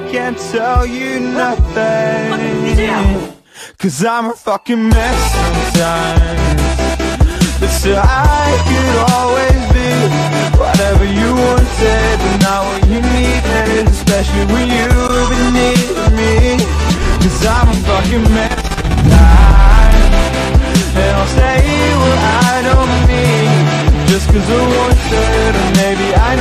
can't tell you nothing. Cause I'm a fucking mess sometimes. But still I could always be Whatever you wanted. But not what you needed Especially when you've been needing me. Cause I'm a fucking mess sometimes. And I'll say what I don't mean Just cause I wanted Or maybe I